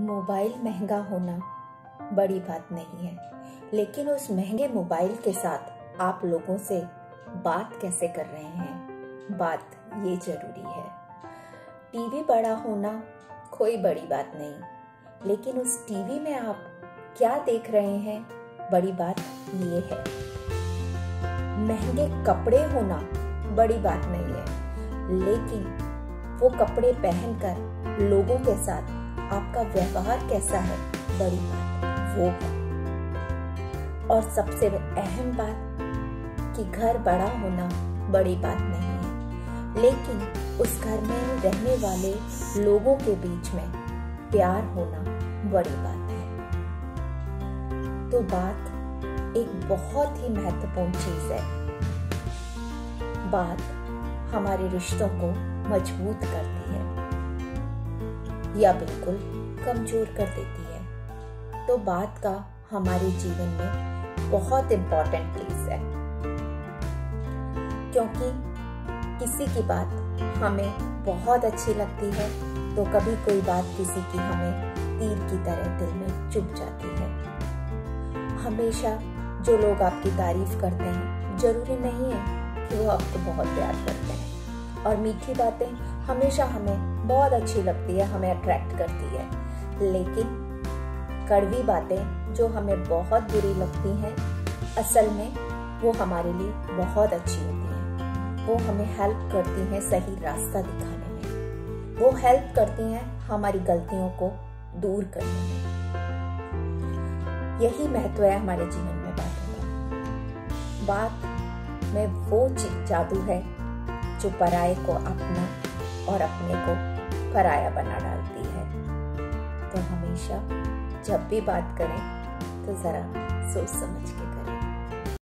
Mobile महँगा होना बड़ी बात नहीं है। लेकिन उस महँगे मोबाइल के साथ आप लोगों से बात कैसे कर रहे हैं? बात ये ज़रूरी है। टीवी बड़ा होना कोई बड़ी बात नहीं। लेकिन उस टीवी में आप क्या देख रहे हैं, बड़ी बात ये है। महँगे कपड़े होना बड़ी बात नहीं है। लेकिन वो कपड़े पहनकर लोगों के साथ आपका व्यवहार कैसा है? बड़ी बात, वो है और सबसे अहम बात कि घर बड़ा होना बड़ी बात नहीं है। लेकिन उस घर में रहने वाले लोगों के बीच में प्यार होना बड़ी बात है। तो बात एक बहुत ही महत्वपूर्ण चीज़ है। बात हमारे रिश्तों को मज़बूत करती है। या बिल्कुल कमज़ोर कर देती है। तो बात का हमारे जीवन में बहुत इंपॉर्टेंट प्लेस है। क्योंकि किसी की बात हमें बहुत अच्छी लगती है तो कभी कोई बात किसी की हमें तीर की तरह दिल में चुप जाती है। हमेशा जो लोग आपकी तारीफ़ करते हैं, ज़रूरी नहीं है कि वो आपको बहुत प्यार करते हैं। और मीठी बातें हमेशा हमें बहुत अच्छी लगती है, हमें अट्रैक्ट करती है। लेकिन कड़वी बातें जो हमें बहुत बुरी लगती हैं, असल में वो हमारे लिए बहुत अच्छी होती हैं। वो हमें हेल्प करती हैं सही रास्ता दिखाने में। वो हेल्प करती हैं हमारी गलतियों को दूर करने में। यही महत्व है हमारे जीवन में बातों का। बात में वो जादू है, जो पराये को अपना और अपने को पराया बना डालती है। तो हमेशा जब भी बात करें तो ज़रा सोच समझ के करें।